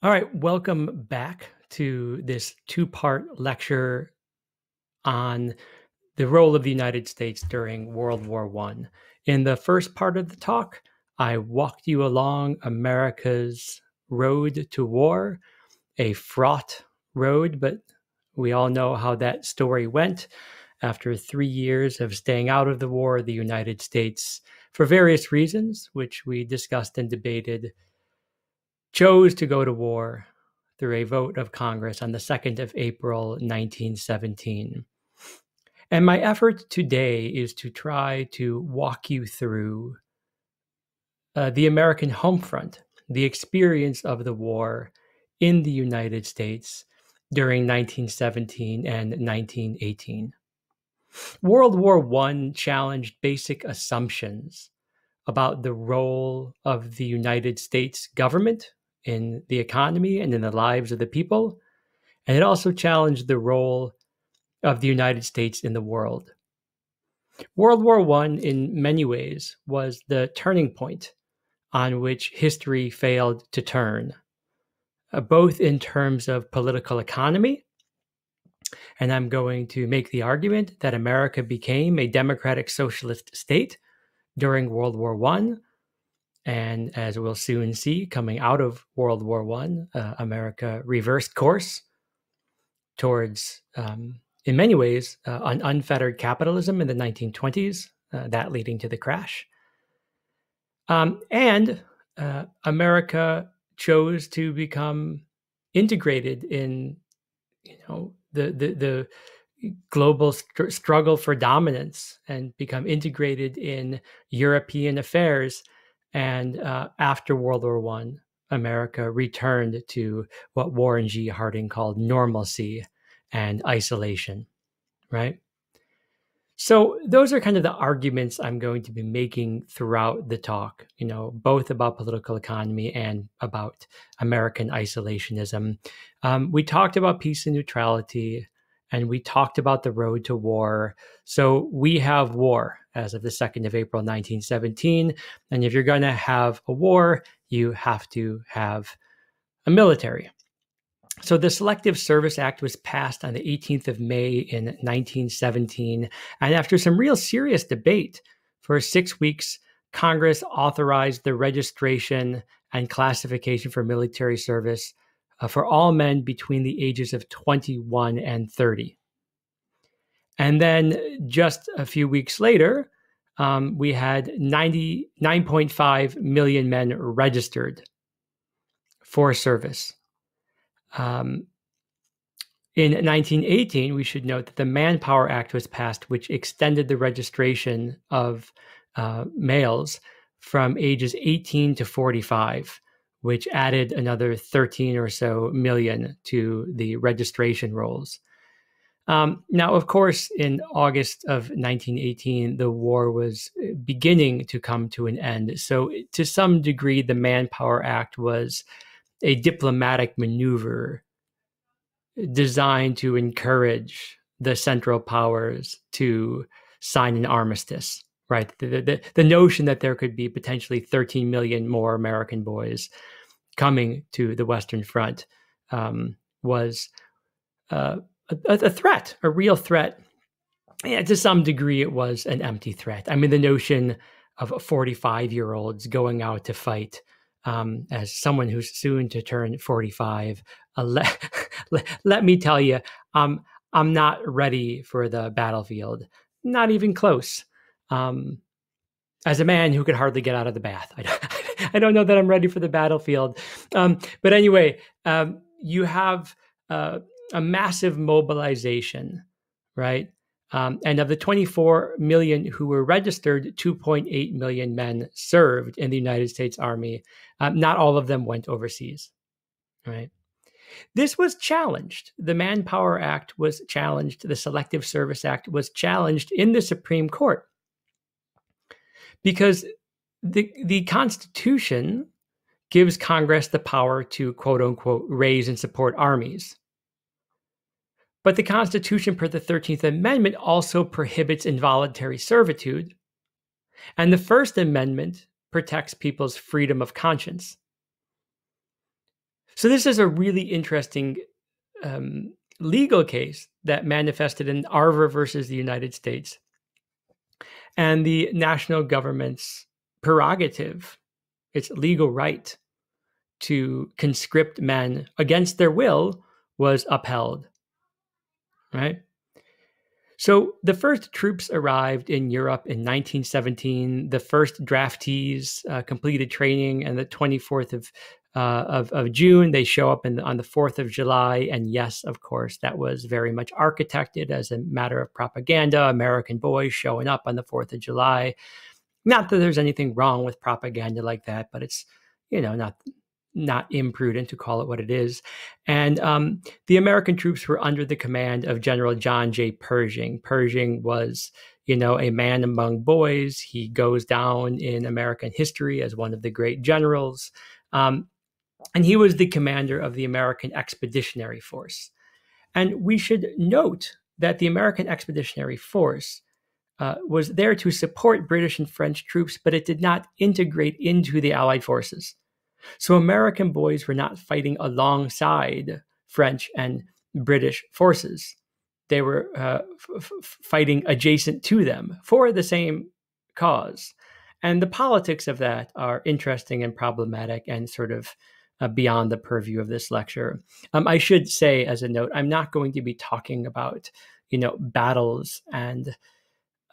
All right, welcome back to this two part lecture on the role of the United States during World War One. In the first part of the talk, I walked you along America's road to war, a fraught road, but we all know how that story went. After three years of staying out of the war, the United States, for various reasons, which we discussed and debated, chose to go to war through a vote of Congress on the 2nd of April, 1917. And my effort today is to try to walk you through uh, the American home front, the experience of the war in the United States during 1917 and 1918. World War I challenged basic assumptions about the role of the United States government in the economy and in the lives of the people. And it also challenged the role of the United States in the world. World War I, in many ways, was the turning point on which history failed to turn, uh, both in terms of political economy. And I'm going to make the argument that America became a democratic socialist state during World War I, and as we'll soon see, coming out of World War One, uh, America reversed course towards, um, in many ways, uh, un- unfettered capitalism in the 1920s, uh, that leading to the crash. Um, and uh, America chose to become integrated in, you know, the the, the global st- struggle for dominance and become integrated in European affairs and uh, after World War One, America returned to what Warren G. Harding called normalcy and isolation, right? So those are kind of the arguments I'm going to be making throughout the talk, you know, both about political economy and about American isolationism. Um, we talked about peace and neutrality, and we talked about the road to war. So we have war as of the 2nd of April 1917. And if you're going to have a war, you have to have a military. So the Selective Service Act was passed on the 18th of May in 1917. And after some real serious debate for six weeks, Congress authorized the registration and classification for military service uh, for all men between the ages of 21 and 30. And then just a few weeks later, um, we had 99.5 million men registered for service. Um, in 1918, we should note that the Manpower Act was passed, which extended the registration of uh, males from ages 18 to 45, which added another 13 or so million to the registration rolls. Um, now, of course, in August of 1918, the war was uh, beginning to come to an end. So, to some degree, the Manpower Act was a diplomatic maneuver designed to encourage the Central Powers to sign an armistice. Right, the, the, the notion that there could be potentially 13 million more American boys coming to the Western Front um, was uh, a, a threat, a real threat. Yeah, to some degree, it was an empty threat. I mean, the notion of 45 year olds going out to fight um, as someone who's soon to turn 45, uh, let, let me tell you, um, I'm not ready for the battlefield, not even close. Um, as a man who could hardly get out of the bath, I don't, I don't know that I'm ready for the battlefield. Um, but anyway, um, you have uh, a massive mobilization, right? Um, and of the 24 million who were registered, 2.8 million men served in the United States Army. Um, not all of them went overseas, right? This was challenged. The Manpower Act was challenged. The Selective Service Act was challenged in the Supreme Court because the, the Constitution gives Congress the power to quote unquote raise and support armies. But the Constitution, per the 13th Amendment, also prohibits involuntary servitude. And the First Amendment protects people's freedom of conscience. So this is a really interesting um, legal case that manifested in Arver versus the United States, and the national government's prerogative, its legal right to conscript men against their will was upheld. Right? So the first troops arrived in Europe in 1917. The first draftees uh, completed training, and the 24th of uh, of, of, June they show up the, on the 4th of July. And yes, of course, that was very much architected as a matter of propaganda. American boys showing up on the 4th of July. Not that there's anything wrong with propaganda like that, but it's you know not not imprudent to call it what it is. And um, the American troops were under the command of General John J. Pershing. Pershing was, you know, a man among boys. He goes down in American history as one of the great generals. Um, and he was the commander of the American Expeditionary Force. And we should note that the American Expeditionary Force uh, was there to support British and French troops, but it did not integrate into the Allied forces. So American boys were not fighting alongside French and British forces. They were uh, f- fighting adjacent to them for the same cause. And the politics of that are interesting and problematic and sort of uh, beyond the purview of this lecture. Um, I should say, as a note, I'm not going to be talking about, you know, battles and,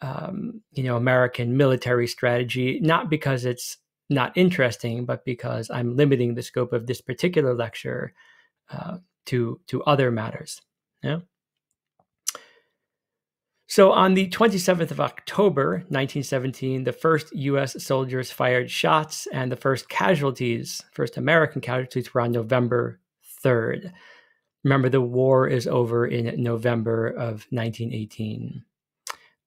um, you know, American military strategy, not because it's not interesting, but because I'm limiting the scope of this particular lecture uh, to to other matters. Yeah. So on the 27th of October, 1917, the first U.S. soldiers fired shots, and the first casualties, first American casualties, were on November 3rd. Remember, the war is over in November of 1918.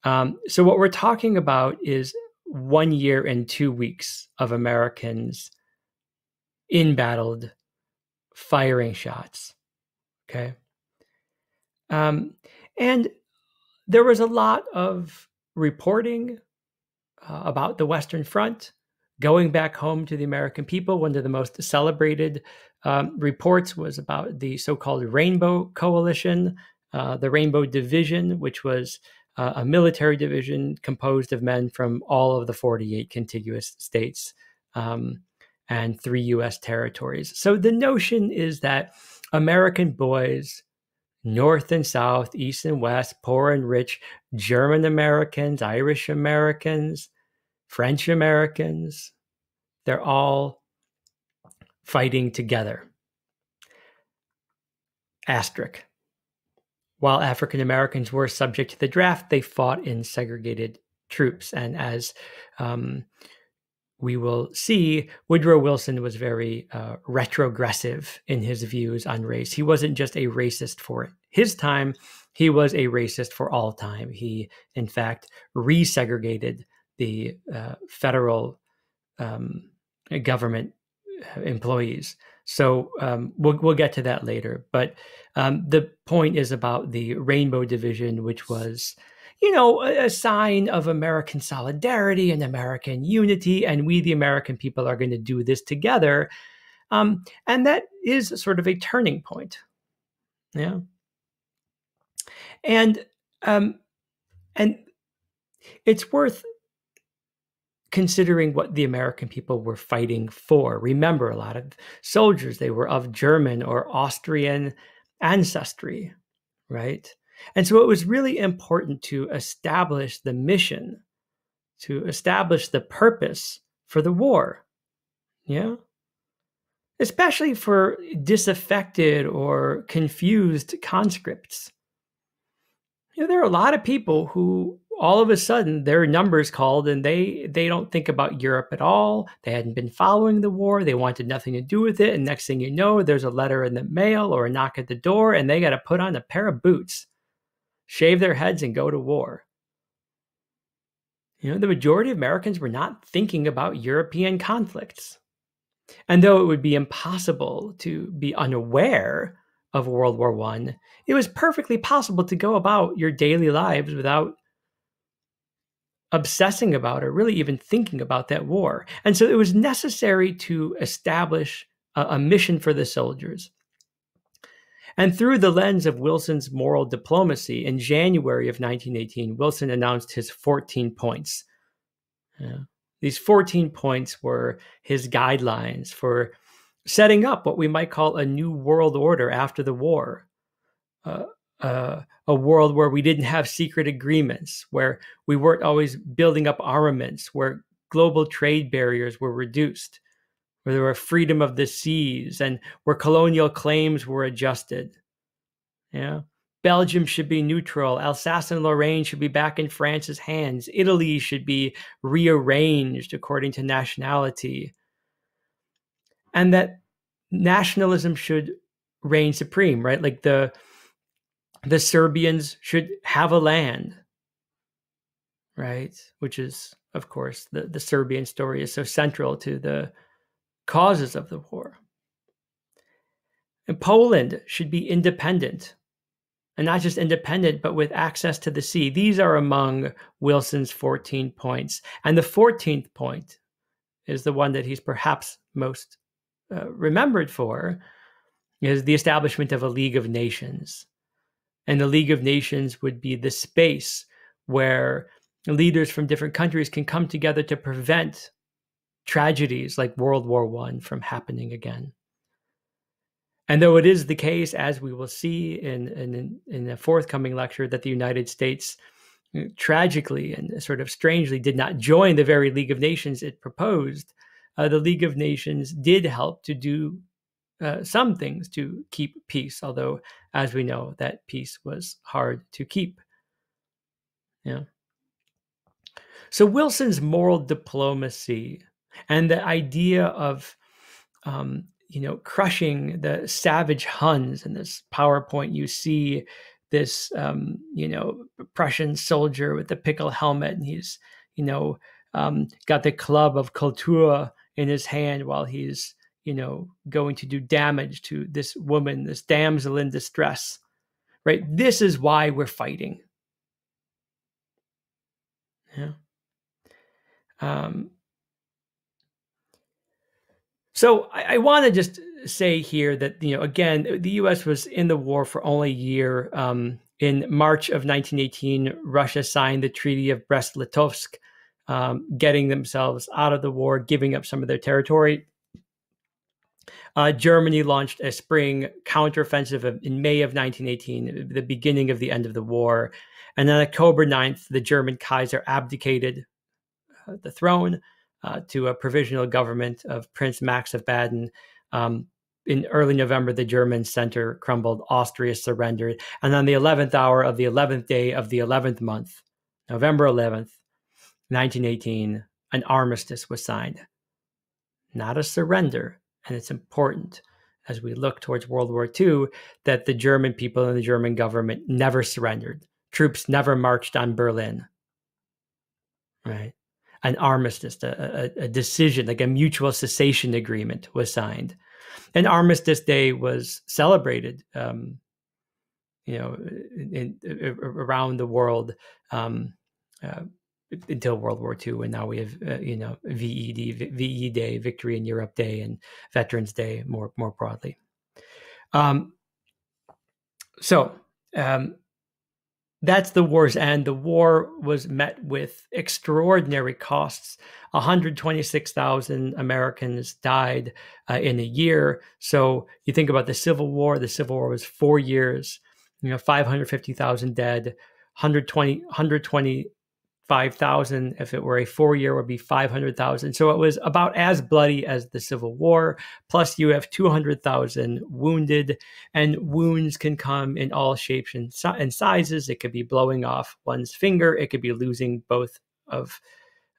Um, so what we're talking about is one year and two weeks of Americans in battled firing shots. Okay. Um, and there was a lot of reporting uh, about the Western Front going back home to the American people. One of the most celebrated um, reports was about the so called Rainbow Coalition, uh, the Rainbow Division, which was uh, a military division composed of men from all of the 48 contiguous states um, and three US territories. So the notion is that American boys, North and South, East and West, poor and rich, German Americans, Irish Americans, French Americans, they're all fighting together. Asterisk. While African Americans were subject to the draft, they fought in segregated troops. And as um, we will see, Woodrow Wilson was very uh, retrogressive in his views on race. He wasn't just a racist for his time, he was a racist for all time. He, in fact, resegregated the uh, federal um, government uh, employees. So um, we'll we'll get to that later. But um, the point is about the Rainbow Division, which was, you know, a, a, sign of American solidarity and American unity, and we, the American people, are going to do this together. Um, and that is sort of a turning point. Yeah. And um, and it's worth considering what the American people were fighting for. Remember, a lot of soldiers, they were of German or Austrian ancestry, right? And so it was really important to establish the mission, to establish the purpose for the war. Yeah. Especially for disaffected or confused conscripts. You know, there are a lot of people who all of a sudden their numbers called and they they don't think about Europe at all. They hadn't been following the war. They wanted nothing to do with it. And next thing you know, there's a letter in the mail or a knock at the door and they got to put on a pair of boots, shave their heads and go to war. You know, the majority of Americans were not thinking about European conflicts. And though it would be impossible to be unaware of World War I, it was perfectly possible to go about your daily lives without obsessing about or really even thinking about that war. And so it was necessary to establish a, a mission for the soldiers. And through the lens of Wilson's moral diplomacy, in January of 1918, Wilson announced his 14 points. Yeah. These 14 points were his guidelines for setting up what we might call a new world order after the war. Uh, uh, a world where we didn't have secret agreements, where we weren't always building up armaments, where global trade barriers were reduced, where there were freedom of the seas, and where colonial claims were adjusted. Yeah. Belgium should be neutral. Alsace and Lorraine should be back in France's hands. Italy should be rearranged according to nationality. And that nationalism should reign supreme, right? Like the the Serbians should have a land, right? Which is, of course, the, the Serbian story is so central to the causes of the war. And Poland should be independent, and not just independent, but with access to the sea. These are among Wilson's 14 points. And the 14th point is the one that he's perhaps most uh, remembered for is the establishment of a League of Nations. And the League of Nations would be the space where leaders from different countries can come together to prevent tragedies like World War One from happening again. And though it is the case, as we will see in, in, in a forthcoming lecture, that the United States uh, tragically and sort of strangely did not join the very League of Nations it proposed, uh, the League of Nations did help to do uh, some things to keep peace, although, as we know, that peace was hard to keep. Yeah. So Wilson's moral diplomacy and the idea of, um, you know, crushing the savage Huns in this PowerPoint, you see this, um, you know, Prussian soldier with the pickle helmet, and he's, you know, um, got the club of Kultur in his hand while he's you know, going to do damage to this woman, this damsel in distress, right? This is why we're fighting. Yeah. Um, so I, I want to just say here that you know again the U.S. was in the war for only a year. Um, in March of 1918, Russia signed the Treaty of Brest-Litovsk, um, getting themselves out of the war, giving up some of their territory. Uh, Germany launched a spring counteroffensive in May of 1918, the beginning of the end of the war. And on October 9th, the German Kaiser abdicated uh, the throne uh, to a provisional government of Prince Max of Baden. Um, in early November, the German center crumbled, Austria surrendered. And on the 11th hour of the 11th day of the 11th month, November 11th, 1918, an armistice was signed. Not a surrender, and it's important as we look towards World War II that the German people and the German government never surrendered. Troops never marched on Berlin. Right? An armistice, a, a, a decision, like a mutual cessation agreement was signed. And Armistice Day was celebrated, um, you know, in, in, around the world um, uh, until World War II, and now we have uh, you know VED, VE Day, Victory in Europe Day, and Veterans Day more more broadly. Um, so um, that's the war's end. The war was met with extraordinary costs. 126,000 Americans died uh, in a year. So you think about the Civil War. The Civil War was four years. You know, 550,000 dead. 120 120 5,000. If it were a four year, would be 500,000. So it was about as bloody as the Civil War. Plus, you have 200,000 wounded, and wounds can come in all shapes and, and, sizes. It could be blowing off one's finger, it could be losing both of,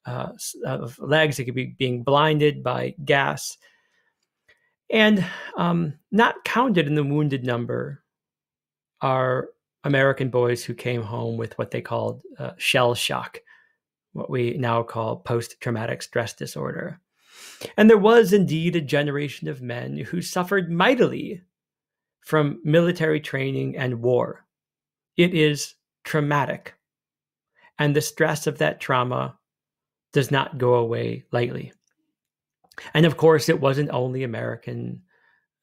uh, of legs, it could be being blinded by gas. And um, not counted in the wounded number are American boys who came home with what they called uh, shell shock, what we now call post traumatic stress disorder. And there was indeed a generation of men who suffered mightily from military training and war. It is traumatic. And the stress of that trauma does not go away lightly. And of course, it wasn't only American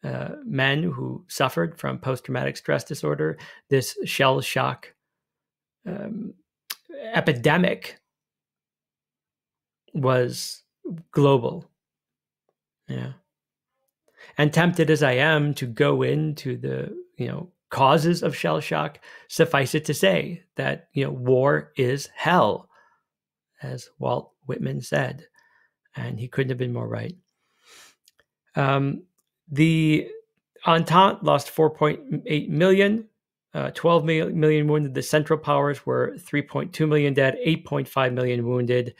uh, men who suffered from post traumatic stress disorder, this shell shock um, epidemic was global. Yeah. And tempted as I am to go into the, you know, causes of shell shock, suffice it to say that, you know, war is hell, as Walt Whitman said. And he couldn't have been more right. Um, the Entente lost 4.8 million, uh, 12 million wounded. The Central Powers were 3.2 million dead, 8.5 million wounded.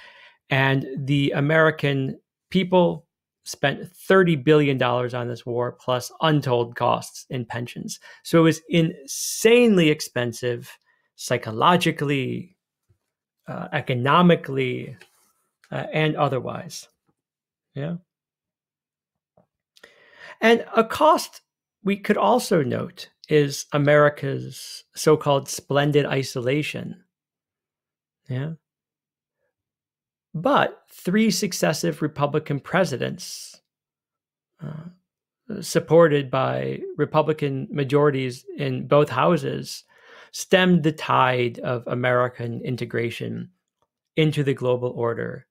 And the American people spent $30 billion on this war, plus untold costs in pensions. So it was insanely expensive psychologically, uh, economically, uh, and otherwise. Yeah. And a cost we could also note is America's so called splendid isolation. Yeah. But three successive Republican presidents, uh, supported by Republican majorities in both houses, stemmed the tide of American integration into the global order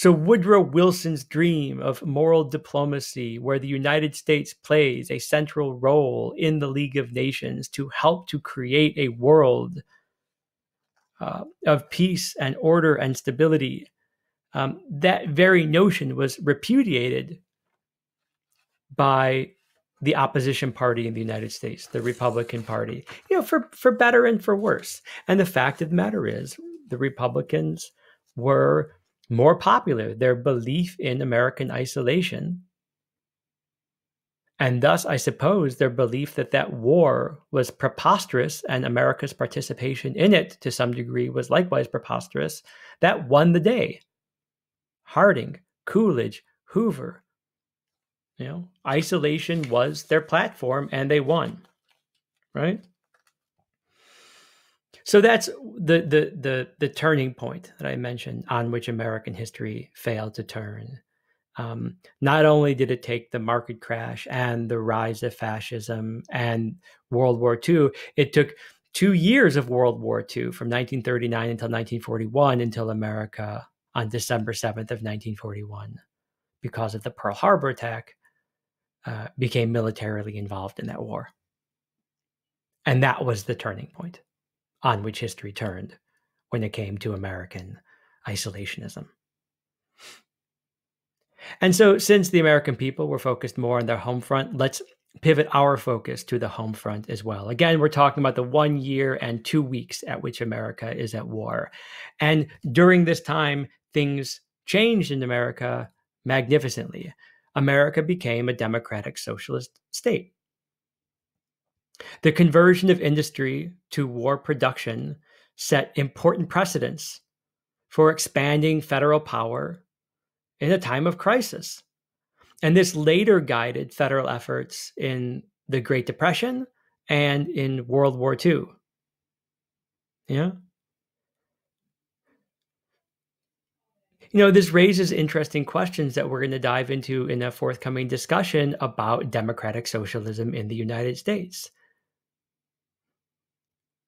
so, Woodrow Wilson's dream of moral diplomacy, where the United States plays a central role in the League of Nations to help to create a world uh, of peace and order and stability, um, that very notion was repudiated by the opposition party in the United States, the Republican Party, you know, for, for better and for worse. And the fact of the matter is, the Republicans were more popular, their belief in American isolation. And thus, I suppose, their belief that that war was preposterous and America's participation in it to some degree was likewise preposterous, that won the day. Harding, Coolidge, Hoover. You know, isolation was their platform and they won. Right? So that's the the the the turning point that I mentioned on which American history failed to turn. Um, not only did it take the market crash and the rise of fascism and World War II, it took two years of World War II from 1939 until 1941 until America on December 7th of 1941, because of the Pearl Harbor attack, uh, became militarily involved in that war. And that was the turning point on which history turned when it came to American isolationism. And so, since the American people were focused more on their home front, let's pivot our focus to the home front as well. Again, we're talking about the one year and two weeks at which America is at war. And during this time, things changed in America magnificently. America became a democratic socialist state. The conversion of industry to war production set important precedents for expanding federal power in a time of crisis. And this later guided federal efforts in the Great Depression and in World War II. Yeah. You know, this raises interesting questions that we're going to dive into in a forthcoming discussion about democratic socialism in the United States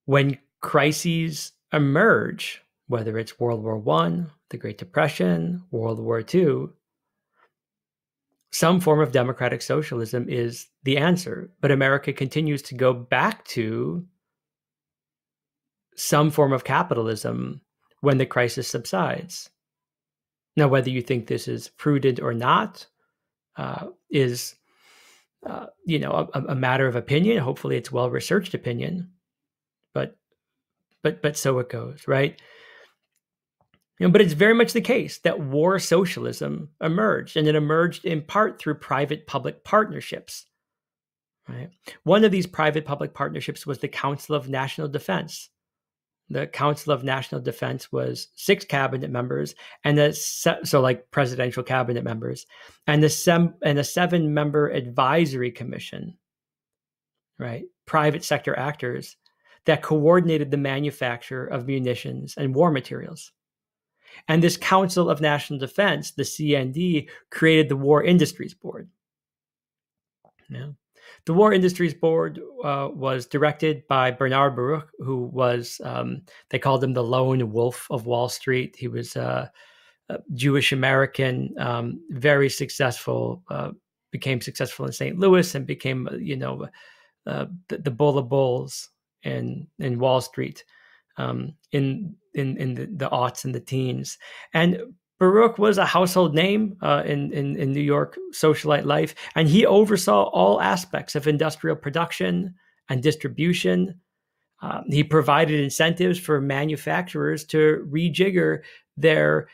when crises emerge, whether it's World War One, the Great Depression, World War II, some form of democratic socialism is the answer. But America continues to go back to some form of capitalism when the crisis subsides. Now, whether you think this is prudent or not uh, is, uh, you know, a, a matter of opinion. Hopefully, it's well researched opinion but but but so it goes, right? You know, but it's very much the case that war socialism emerged, and it emerged in part through private public partnerships. Right. One of these private public partnerships was the Council of National Defense. The Council of National Defense was six cabinet members, and the se- so like presidential cabinet members, and the sem- and a seven member advisory commission. Right, private sector actors that coordinated the manufacture of munitions and war materials. And this Council of National Defense, the CND, created the War Industries Board. Yeah. The War Industries Board uh, was directed by Bernard Baruch, who was, um, they called him the lone wolf of Wall Street. He was uh, a Jewish American, um, very successful, uh, became successful in St. Louis and became, uh, you know, uh, the, the bull of bulls in, in Wall Street um, in, in, in the, the aughts and the teens. And Baruch was a household name uh, in, in, in New York socialite life, and he oversaw all aspects of industrial production and distribution. Um, he provided incentives for manufacturers to rejigger their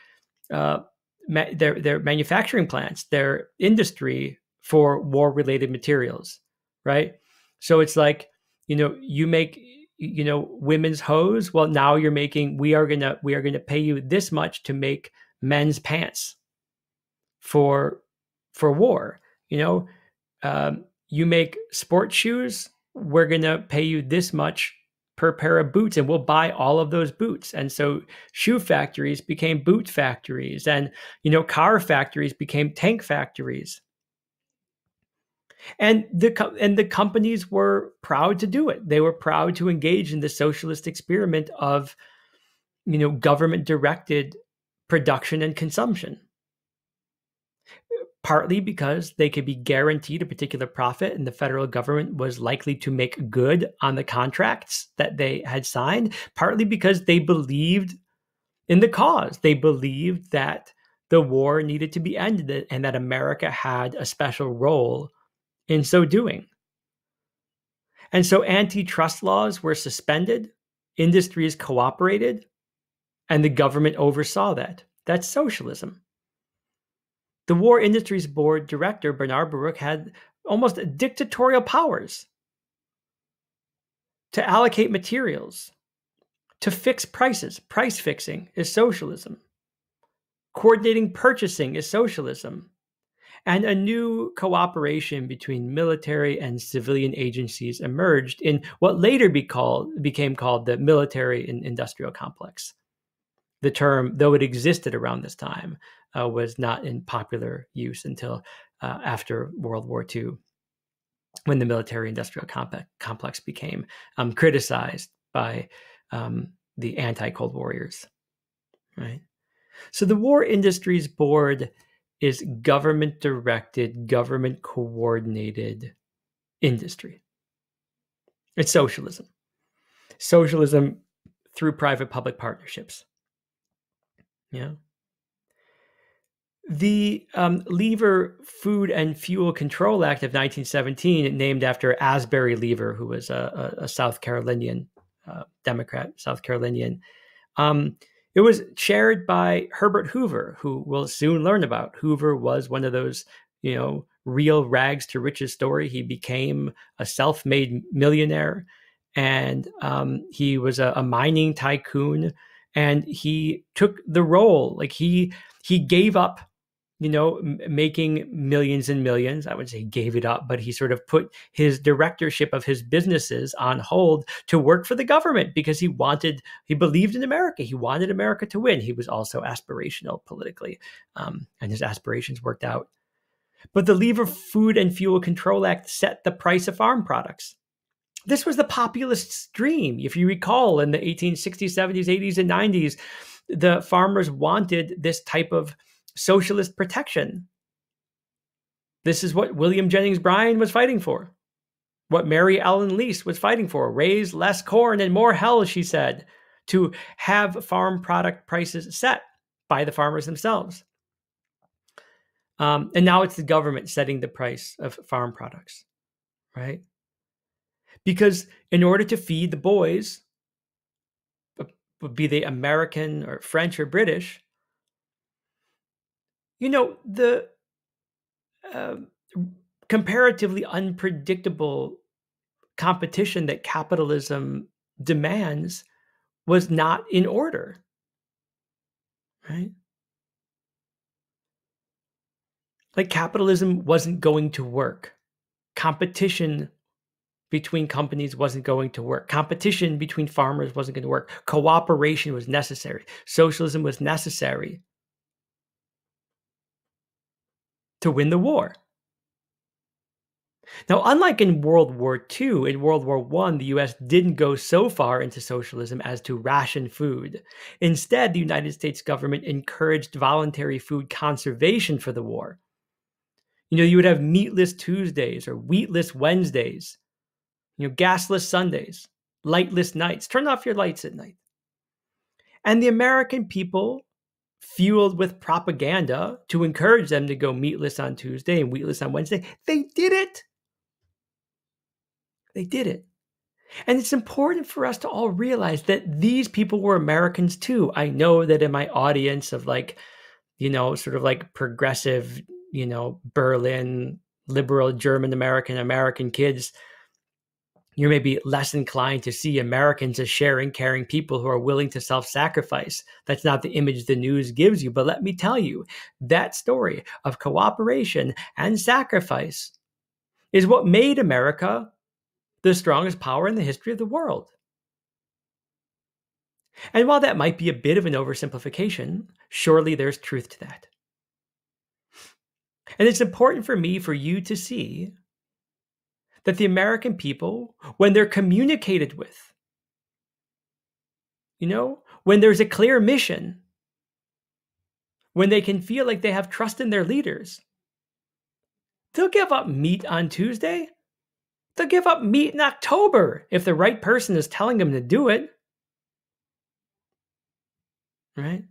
uh, ma- their their manufacturing plants, their industry for war-related materials, right? So it's like you know you make you know women's hose. Well, now you're making. We are gonna we are gonna pay you this much to make men's pants for for war. You know, um, you make sports shoes. We're gonna pay you this much per pair of boots, and we'll buy all of those boots. And so, shoe factories became boot factories, and you know, car factories became tank factories. And the and the companies were proud to do it. They were proud to engage in the socialist experiment of, you know, government directed production and consumption. Partly because they could be guaranteed a particular profit, and the federal government was likely to make good on the contracts that they had signed. Partly because they believed in the cause. They believed that the war needed to be ended and that America had a special role in so doing. And so antitrust laws were suspended, industries cooperated, and the government oversaw that. That's socialism. The War Industries Board director, Bernard Baruch, had almost dictatorial powers to allocate materials, to fix prices. Price fixing is socialism. Coordinating purchasing is socialism. And a new cooperation between military and civilian agencies emerged in what later be called, became called the military and industrial complex the term, though it existed around this time, uh, was not in popular use until uh, after World War II, when the military industrial complex became um, criticized by um, the anti Cold Warriors. Right? So the War Industries Board is government directed, government coordinated industry. It's socialism. Socialism through private public partnerships. Yeah. The um, Lever Food and Fuel Control Act of 1917, named after Asbury Lever, who was a, a, South Carolinian uh, Democrat, South Carolinian. Um, it was chaired by Herbert Hoover, who we'll soon learn about. Hoover was one of those, you know, real rags to riches story. He became a self-made millionaire, and um, he was a, a mining tycoon and he took the role like he he gave up you know m- making millions and millions i would say gave it up but he sort of put his directorship of his businesses on hold to work for the government because he wanted he believed in america. He wanted america to win. He was also aspirational politically um, and his aspirations worked out. But the lever food and fuel control act set the price of farm products. This was the populist dream. If you recall, in the 1860s, 70s, 80s, and 90s, the farmers wanted this type of socialist protection. This is what William Jennings Bryan was fighting for, what Mary Ellen Lease was fighting for raise less corn and more hell, she said, to have farm product prices set by the farmers themselves. Um, and now it's the government setting the price of farm products, right? because in order to feed the boys, be they American or French or British, you know, the uh, comparatively unpredictable competition that capitalism demands was not in order. Right? Like capitalism wasn't going to work. Competition between companies wasn't going to work. Competition between farmers wasn't going to work. Cooperation was necessary. Socialism was necessary to win the war. Now, unlike in World War II, in World War I, the US didn't go so far into socialism as to ration food. Instead, the United States government encouraged voluntary food conservation for the war. You know, you would have meatless Tuesdays or wheatless Wednesdays, you know, gasless Sundays, lightless nights. Turn off your lights at night. And the American people, fueled with propaganda to encourage them to go meatless on Tuesday and wheatless on Wednesday, they did it. They did it. And it's important for us to all realize that these people were Americans too. I know that in my audience of like, you know, sort of like progressive, you know, Berlin, liberal German American American kids, you're maybe less inclined to see Americans as sharing, caring people who are willing to self sacrifice. That's not the image the news gives you. But let me tell you, that story of cooperation and sacrifice is what made America the strongest power in the history of the world. And while that might be a bit of an oversimplification, surely there's truth to that. And it's important for me for you to see that the American people, when they're communicated with, you know, when there's a clear mission, when they can feel like they have trust in their leaders, they'll give up meat on Tuesday They'll give up meat in October if the right person is telling them to do it. Right?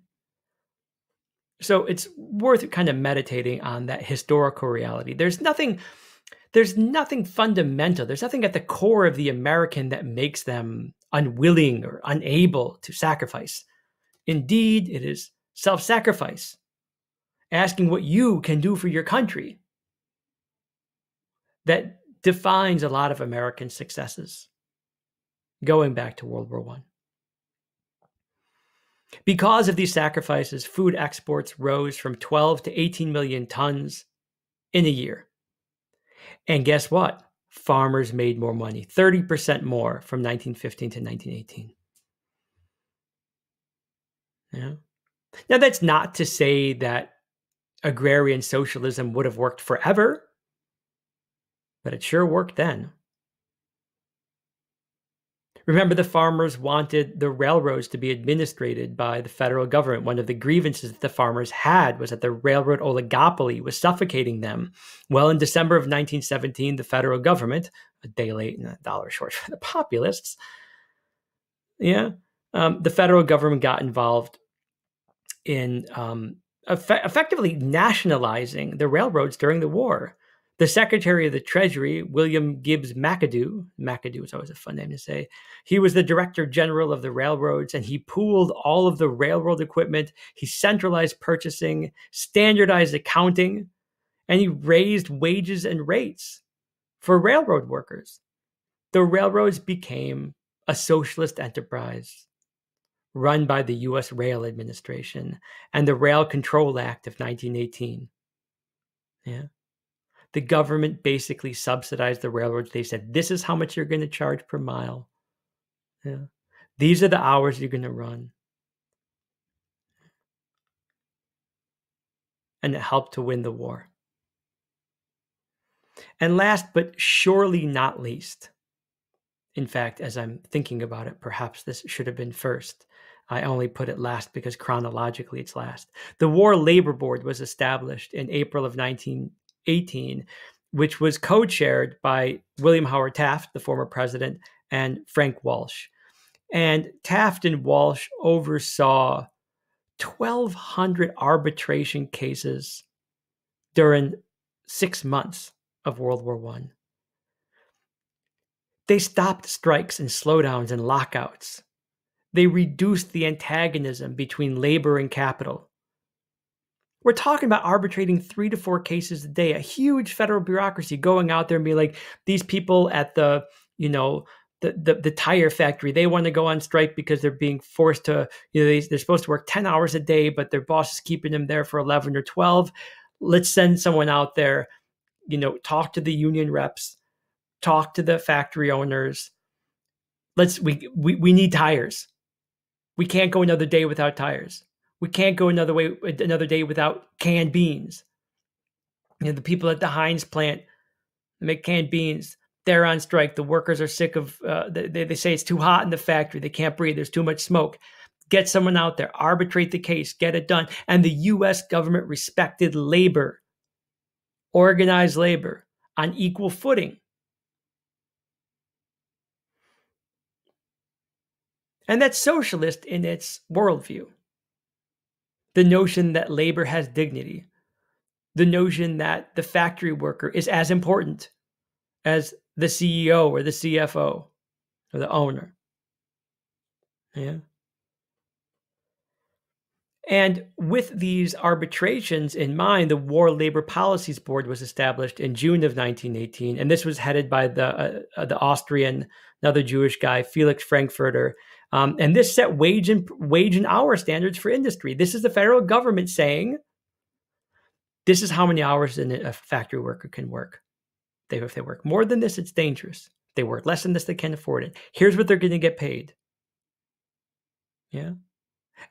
So it's worth kind of meditating on that historical reality. There's nothing there's nothing fundamental. There's nothing at the core of the American that makes them unwilling or unable to sacrifice. Indeed, it is self-sacrifice. Asking what you can do for your country that defines a lot of American successes going back to World War I. Because of these sacrifices, food exports rose from 12 to 18 million tons in a year. And guess what? Farmers made more money, 30% more from 1915 to 1918. Yeah. Now, that's not to say that agrarian socialism would have worked forever but it sure worked then. Remember, the farmers wanted the railroads to be administered by the federal government. One of the grievances that the farmers had was that the railroad oligopoly was suffocating them. Well, in December of 1917, the federal government, a day late and a dollar short for the populists, yeah, um, the federal government got involved in um, eff- effectively nationalizing the railroads during the war. The Secretary of the Treasury, William Gibbs McAdoo, McAdoo is always a fun name to say, he was the Director General of the railroads and he pooled all of the railroad equipment. He centralized purchasing, standardized accounting, and he raised wages and rates for railroad workers. The railroads became a socialist enterprise run by the U.S. Rail Administration and the Rail Control Act of 1918. Yeah the government basically subsidized the railroads. They said, this is how much you're going to charge per mile. Yeah. These are the hours you're going to run. And it helped to win the war. And last but surely not least, in fact, as I'm thinking about it, perhaps this should have been first. I only put it last because chronologically it's last. The War Labor Board was established in April of 19, 18, which was co chaired by William Howard Taft, the former president, and Frank Walsh. And Taft and Walsh oversaw 1,200 arbitration cases during six months of World War I. They stopped strikes and slowdowns and lockouts. They reduced the antagonism between labor and capital. We're talking about arbitrating three to four cases a day, a huge federal bureaucracy going out there and be like, these people at the, you know, the, the, the tire factory, they want to go on strike because they're being forced to, you know, they, they're supposed to work 10 hours a day, but their boss is keeping them there for 11 or 12. Let's send someone out there, you know, talk to the union reps, talk to the factory owners. Let's, we, we, we need tires. We can't go another day without tires. We can't go another way another day without canned beans. You know, the people at the Heinz plant, make canned beans. They're on strike. The workers are sick of. Uh, they, they say it's too hot in the factory. They can't breathe. There's too much smoke. Get someone out there. Arbitrate the case. Get it done. And the U.S. government respected labor, organized labor on equal footing. And that's socialist in its worldview. The notion that labor has dignity, the notion that the factory worker is as important as the CEO or the CFO or the owner. Yeah. And with these arbitrations in mind, the War Labor Policies Board was established in June of 1918, and this was headed by the uh, the Austrian, another Jewish guy, Felix Frankfurter, um, and this set wage and wage and hour standards for industry. This is the federal government saying, this is how many hours a factory worker can work. They, if they work more than this, it's dangerous. If they work less than this, they can't afford it. Here's what they're going to get paid. Yeah.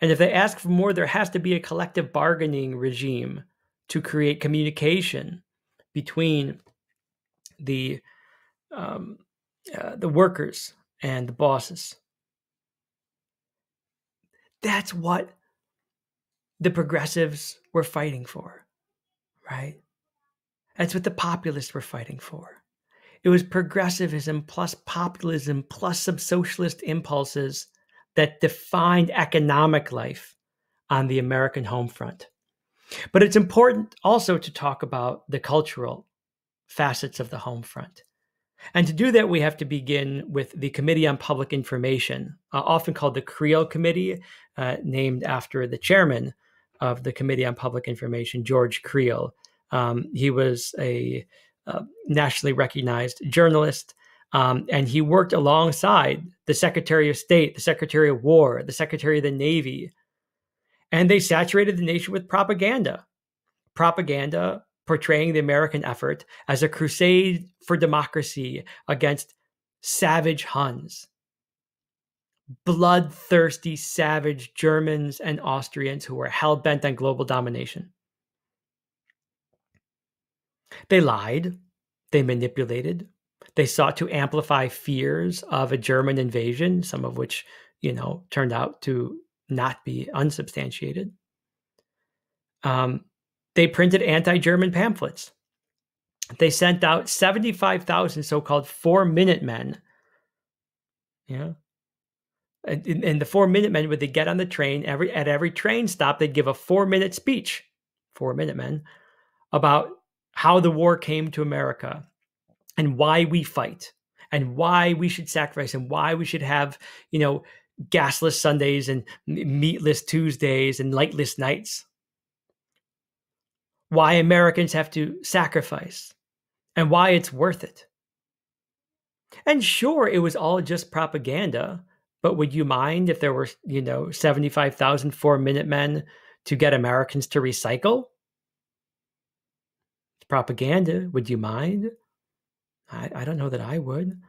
And if they ask for more, there has to be a collective bargaining regime to create communication between the um, uh, the workers and the bosses. That's what the progressives were fighting for, right? That's what the populists were fighting for. It was progressivism plus populism plus some socialist impulses that defined economic life on the American home front. But it's important also to talk about the cultural facets of the home front. And to do that, we have to begin with the Committee on Public Information, uh, often called the Creel Committee, uh, named after the chairman of the Committee on Public Information, George Creel. Um, he was a uh, nationally recognized journalist, um, and he worked alongside the Secretary of State, the Secretary of War, the Secretary of the Navy, and they saturated the nation with propaganda. Propaganda portraying the American effort as a crusade for democracy against savage Huns, bloodthirsty, savage Germans and Austrians who were hell bent on global domination. They lied, they manipulated, they sought to amplify fears of a German invasion, some of which, you know, turned out to not be unsubstantiated. Um, they printed anti German pamphlets. They sent out 75,000 so called four minute men. Yeah. And, and the four minute men, would they get on the train every at every train stop, they'd give a four minute speech, four minute men, about how the war came to America and why we fight and why we should sacrifice and why we should have, you know, gasless Sundays and meatless Tuesdays and lightless nights why Americans have to sacrifice and why it's worth it. And sure, it was all just propaganda, but would you mind if there were, you know, 75,000 four minute men to get Americans to recycle? It's propaganda. Would you mind? I, I don't know that I would,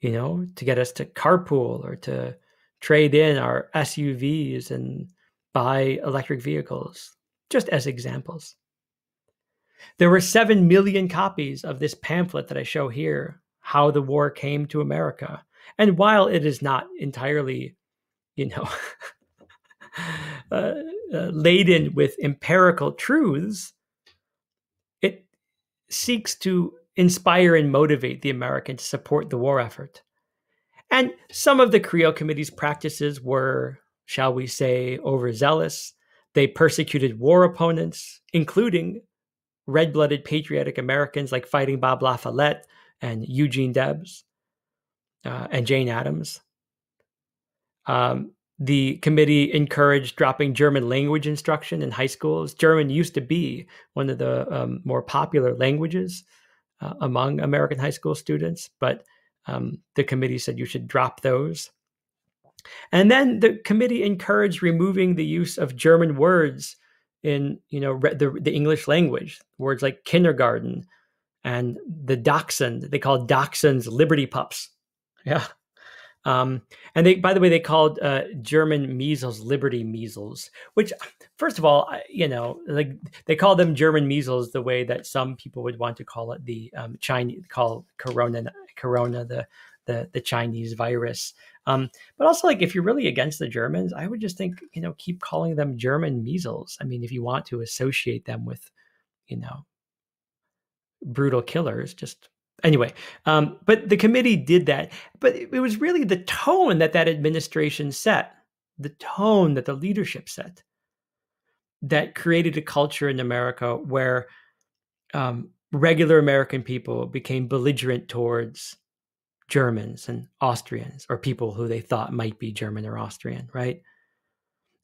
you know, to get us to carpool or to trade in our SUVs and buy electric vehicles, just as examples. There were 7 million copies of this pamphlet that I show here, How the War Came to America. And while it is not entirely, you know, uh, uh, laden with empirical truths, it seeks to inspire and motivate the American to support the war effort. And some of the Creel Committee's practices were, shall we say, overzealous. They persecuted war opponents, including red blooded patriotic Americans like Fighting Bob La Follette and Eugene Debs uh, and Jane Addams. Um, the committee encouraged dropping German language instruction in high schools. German used to be one of the um, more popular languages uh, among American high school students, but um, the committee said you should drop those. And then the committee encouraged removing the use of German words in you know the the English language. Words like kindergarten and the dachshund. They call dachshunds liberty pups. Yeah. Um, and they, by the way, they called uh, German measles Liberty measles, which, first of all, you know, like they call them German measles the way that some people would want to call it the um, Chinese call Corona Corona the the the Chinese virus. Um, but also, like if you're really against the Germans, I would just think you know keep calling them German measles. I mean, if you want to associate them with, you know, brutal killers, just anyway um, but the committee did that but it was really the tone that that administration set the tone that the leadership set that created a culture in america where um, regular american people became belligerent towards germans and austrians or people who they thought might be german or austrian right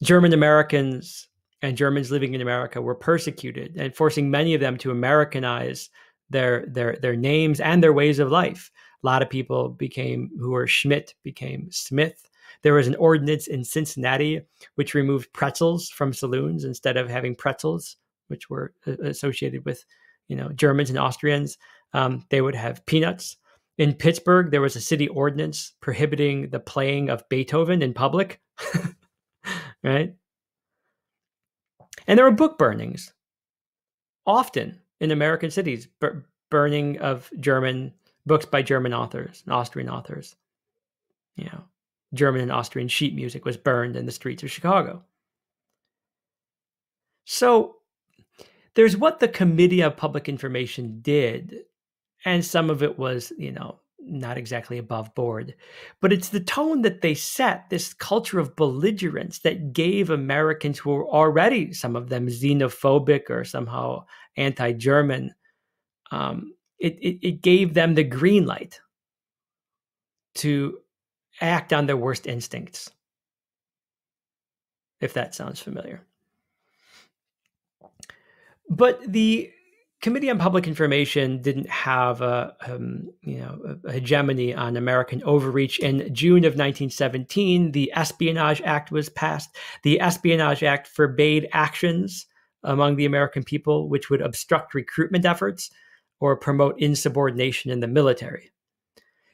german americans and germans living in america were persecuted and forcing many of them to americanize their their their names and their ways of life. A lot of people became who were Schmidt became Smith. There was an ordinance in Cincinnati which removed pretzels from saloons instead of having pretzels, which were uh, associated with you know Germans and Austrians. Um, they would have peanuts. In Pittsburgh, there was a city ordinance prohibiting the playing of Beethoven in public. right? And there were book burnings often in American cities, bur- burning of German books by German authors and Austrian authors. You know, German and Austrian sheet music was burned in the streets of Chicago. So there's what the Committee of Public Information did, and some of it was, you know, not exactly above board, but it's the tone that they set, this culture of belligerence that gave Americans who were already, some of them xenophobic or somehow anti German, um, it, it, it gave them the green light to act on their worst instincts, if that sounds familiar. But the Committee on Public Information didn't have a um, you know a hegemony on American overreach. In June of 1917, the Espionage Act was passed. The Espionage Act forbade actions among the American people which would obstruct recruitment efforts or promote insubordination in the military.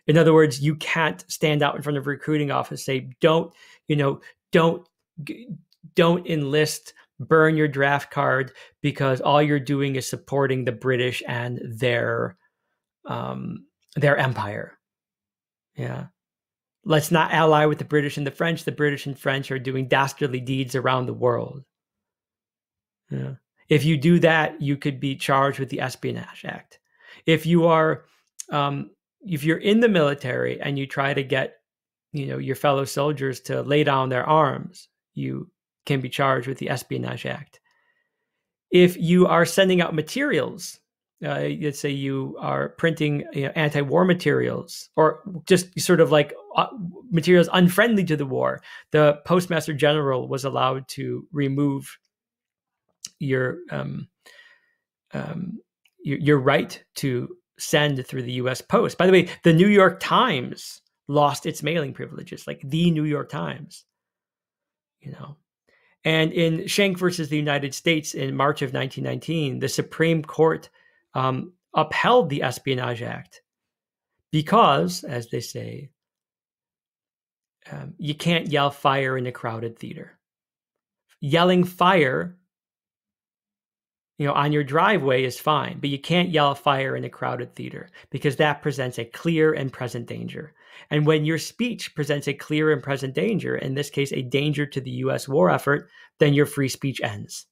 In other words, you can't stand out in front of a recruiting office say, "Don't you know? Don't don't enlist." Burn your draft card because all you're doing is supporting the British and their um, their empire. Yeah. Let's not ally with the British and the French. The British and French are doing dastardly deeds around the world. Yeah. If you do that, you could be charged with the Espionage Act. If you are, um, if you're in the military and you try to get, you know, your fellow soldiers to lay down their arms, you can be charged with the Espionage Act. If you are sending out materials, uh, let's say you are printing you know, anti-war materials or just sort of like uh, materials unfriendly to the war, the postmaster general was allowed to remove your um, um, your, your right to send through the U.S. Post. By the way, the New York Times lost its mailing privileges, like the New York Times. You know, and in Schenck versus the United States in March of 1919, the Supreme Court um, upheld the Espionage Act because, as they say, um, you can't yell fire in a crowded theater. Yelling fire you know, on your driveway is fine, but you can't yell fire in a crowded theater because that presents a clear and present danger. And when your speech presents a clear and present danger, in this case, a danger to the US war effort, then your free speech ends.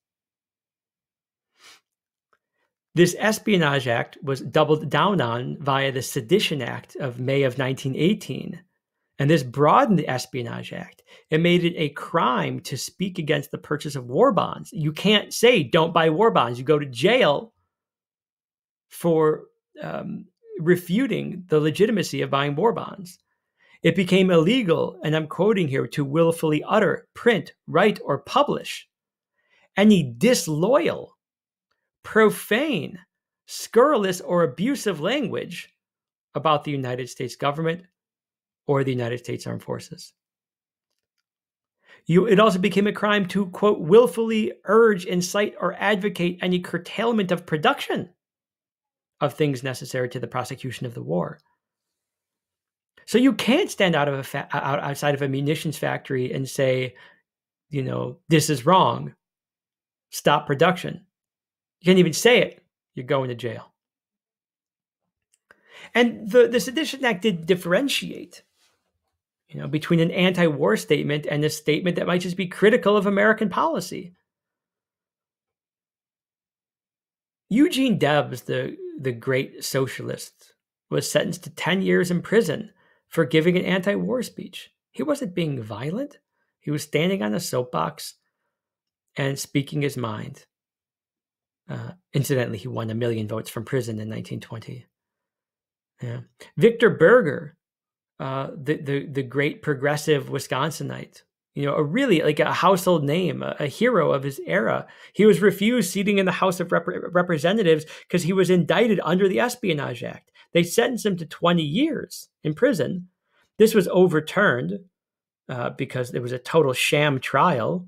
This Espionage Act was doubled down on via the Sedition Act of May of 1918 and this broadened the Espionage Act. It made it a crime to speak against the purchase of war bonds. You can't say, don't buy war bonds. You go to jail for um, refuting the legitimacy of buying war bonds. It became illegal, and I'm quoting here, to willfully utter, print, write, or publish any disloyal, profane, scurrilous, or abusive language about the United States government or the United States Armed Forces. You, it also became a crime to, quote, willfully urge, incite, or advocate any curtailment of production of things necessary to the prosecution of the war. So you can't stand out of a fa- outside of a munitions factory and say, you know, this is wrong. Stop production. You can't even say it. You're going to jail. And the, the Sedition Act did differentiate, you know, between an anti-war statement and a statement that might just be critical of American policy. Eugene Debs, the, the great socialist, was sentenced to 10 years in prison for giving an anti war speech. He wasn't being violent, he was standing on a soapbox and speaking his mind. Uh, incidentally, he won a million votes from prison in 1920. Yeah. Victor Berger, uh, the, the, the great progressive Wisconsinite, you know, a really like a household name, a, a hero of his era. He was refused seating in the House of Rep- Representatives because he was indicted under the Espionage Act. They sentenced him to 20 years in prison. This was overturned uh, because there was a total sham trial.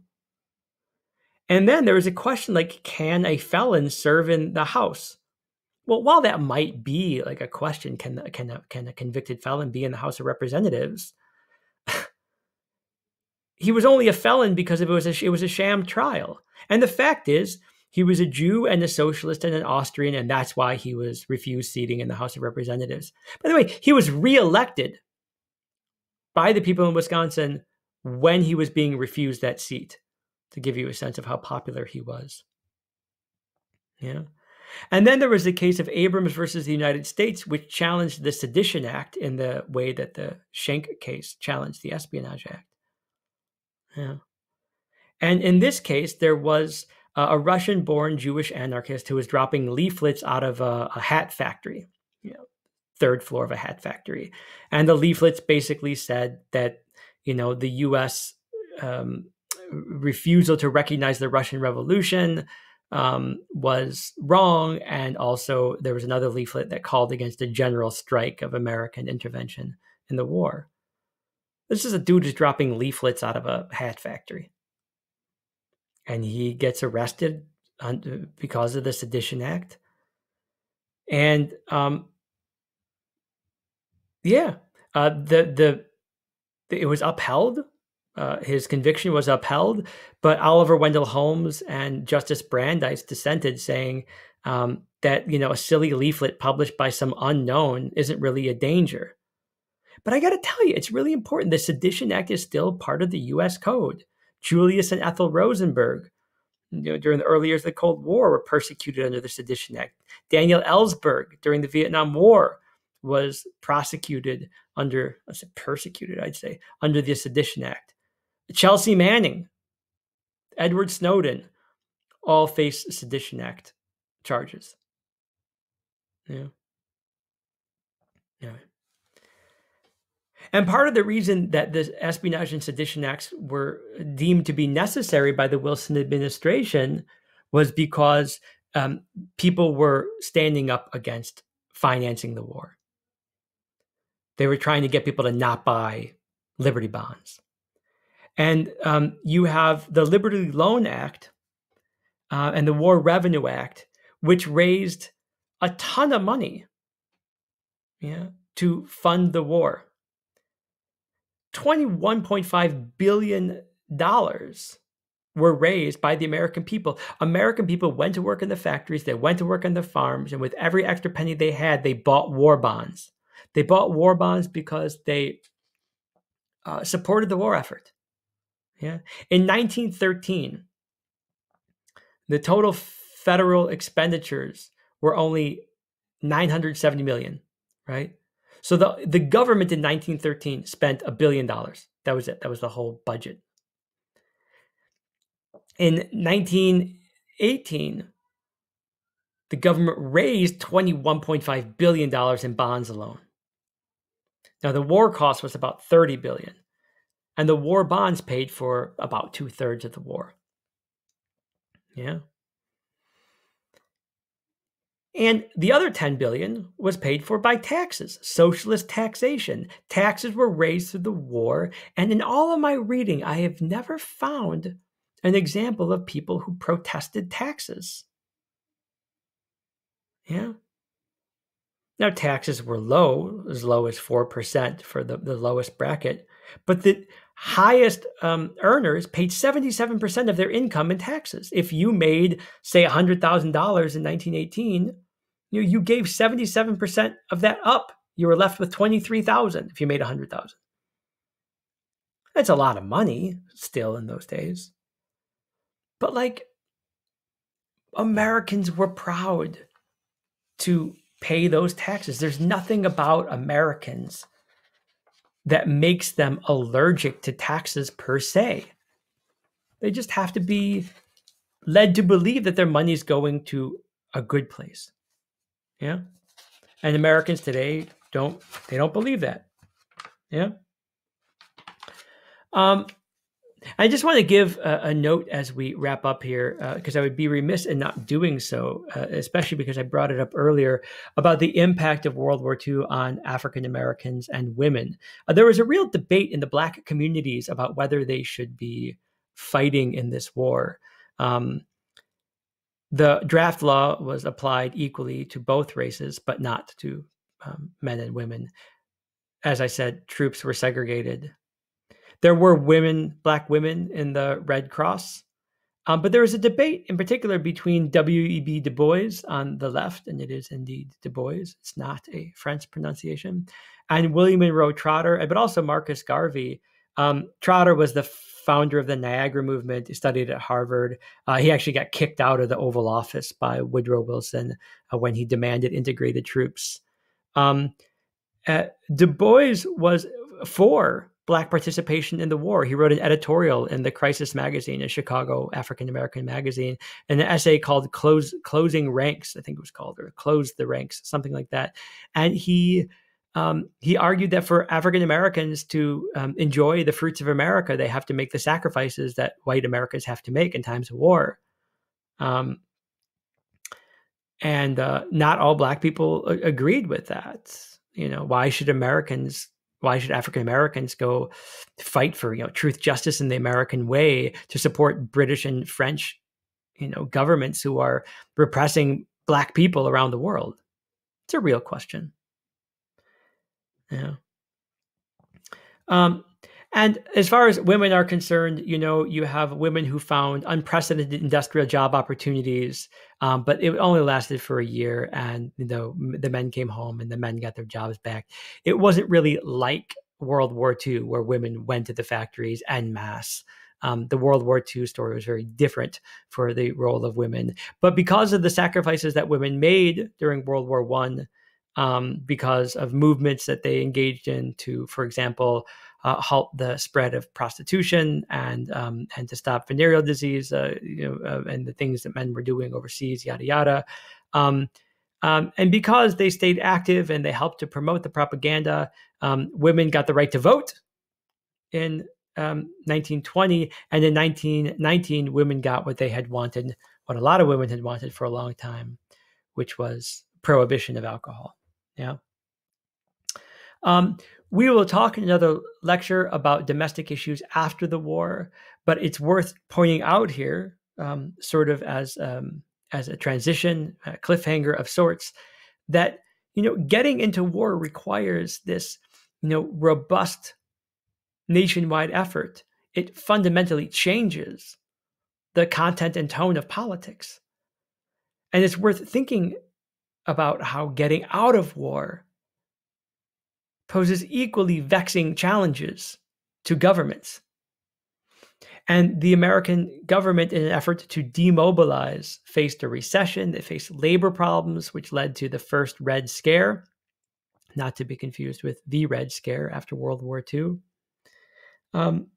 And then there was a question like, can a felon serve in the House? Well, while that might be like a question, can can can a convicted felon be in the House of Representatives? He was only a felon because it was a, it was a sham trial. And the fact is, he was a Jew and a socialist and an Austrian, and that's why he was refused seating in the House of Representatives. By the way, he was reelected by the people in Wisconsin when he was being refused that seat, to give you a sense of how popular he was. Yeah. And then there was the case of Abrams versus the United States, which challenged the Sedition Act in the way that the Schenck case challenged the Espionage Act. Yeah. And in this case, there was uh, a Russian born Jewish anarchist who was dropping leaflets out of a, a hat factory, you know, third floor of a hat factory. And the leaflets basically said that, you know, the US um, refusal to recognize the Russian Revolution um, was wrong. And also, there was another leaflet that called against a general strike of American intervention in the war. This is a dude who's dropping leaflets out of a hat factory and he gets arrested on, because of the Sedition Act. And um, yeah, uh, the, the it was upheld. Uh, his conviction was upheld, but Oliver Wendell Holmes and Justice Brandeis dissented, saying um, that you know a silly leaflet published by some unknown isn't really a danger. But I got to tell you, it's really important. The Sedition Act is still part of the U.S. Code. Julius and Ethel Rosenberg, you know, during the early years of the Cold War, were persecuted under the Sedition Act. Daniel Ellsberg, during the Vietnam War, was prosecuted under, I said persecuted, I'd say, under the Sedition Act. Chelsea Manning, Edward Snowden, all face Sedition Act charges. Yeah. Yeah. And part of the reason that the Espionage and Sedition Acts were deemed to be necessary by the Wilson administration was because um, people were standing up against financing the war. They were trying to get people to not buy Liberty bonds. And um, you have the Liberty Loan Act uh, and the War Revenue Act, which raised a ton of money yeah, to fund the war. $21.5 billion were raised by the American people. American people went to work in the factories, they went to work on the farms, and with every extra penny they had, they bought war bonds. They bought war bonds because they uh, supported the war effort. Yeah. In 1913, the total federal expenditures were only 970 million, right? So the the government in 1913 spent a billion dollars. That was it. That was the whole budget. In 1918, the government raised 21.5 billion dollars in bonds alone. Now the war cost was about 30 billion, and the war bonds paid for about two thirds of the war. Yeah. And the other 10 billion was paid for by taxes, socialist taxation. Taxes were raised through the war, and in all of my reading, I have never found an example of people who protested taxes. Yeah. Now, taxes were low, as low as 4% for the, the lowest bracket, but the highest um, earners paid 77% of their income in taxes. If you made, say, $100,000 in 1918, you, you gave 77% of that up. You were left with 23,000 if you made 100,000. That's a lot of money still in those days. But like Americans were proud to pay those taxes. There's nothing about Americans that makes them allergic to taxes per se. They just have to be led to believe that their money is going to a good place. Yeah. And Americans today don't they don't believe that. Yeah. Um I just want to give a, a, note as we wrap up here, because uh, I would be remiss in not doing so, uh, especially because I brought it up earlier about the impact of World War II on African Americans and women. Uh, there was a real debate in the Black communities about whether they should be fighting in this war. Um, the draft law was applied equally to both races, but not to um, men and women. As I said, troops were segregated there were women, black women in the Red Cross, um, but there was a debate in particular between W.E.B. Du Bois on the left, and it is indeed Du Bois, it's not a French pronunciation, and William Monroe Trotter, but also Marcus Garvey. Um, Trotter was the founder of the Niagara movement. He studied at Harvard. Uh, he actually got kicked out of the Oval Office by Woodrow Wilson uh, when he demanded integrated troops. Um, uh, du Bois was for black participation in the war. He wrote an editorial in the Crisis magazine, a Chicago African American magazine, an essay called "Close Closing Ranks," I think it was called, or "Close the Ranks," something like that. And he um, he argued that for African Americans to um, enjoy the fruits of America, they have to make the sacrifices that white Americans have to make in times of war. Um, and uh, not all black people agreed with that. You know, why should Americans why should African Americans go fight for you know truth, justice, in the American way to support British and French, you know, governments who are repressing black people around the world? It's a real question. Yeah. Um, and as far as women are concerned, you know, you have women who found unprecedented industrial job opportunities, um, but it only lasted for a year. And, you know, the men came home and the men got their jobs back. It wasn't really like World War II, where women went to the factories en masse. Um, the World War II story was very different for the role of women. But because of the sacrifices that women made during World War One, um, because of movements that they engaged in to, for example, uh, halt the spread of prostitution and um, and to stop venereal disease, uh, you know, uh, and the things that men were doing overseas, yada yada. Um, um, and because they stayed active and they helped to promote the propaganda, um, women got the right to vote in 1920, um, and in 1919, women got what they had wanted, what a lot of women had wanted for a long time, which was prohibition of alcohol. Yeah. Um, we will talk in another lecture about domestic issues after the war, but it's worth pointing out here, um, sort of as um, as a transition, a cliffhanger of sorts, that you know getting into war requires this you know robust nationwide effort. It fundamentally changes the content and tone of politics, and it's worth thinking about how getting out of war poses equally vexing challenges to governments. And the American government, in an effort to demobilize, faced a recession. They faced labor problems, which led to the first Red Scare, not to be confused with the Red Scare after World War II. Um,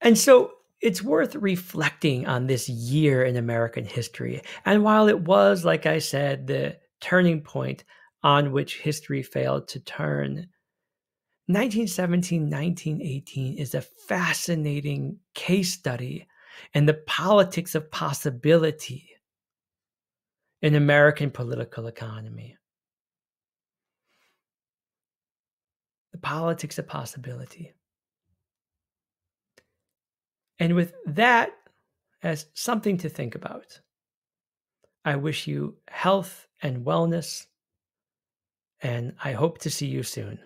and so it's worth reflecting on this year in American history. And while it was, like I said, the turning point on which history failed to turn. 1917 1918 is a fascinating case study in the politics of possibility in American political economy. The politics of possibility. And with that as something to think about, I wish you health and wellness, and I hope to see you soon.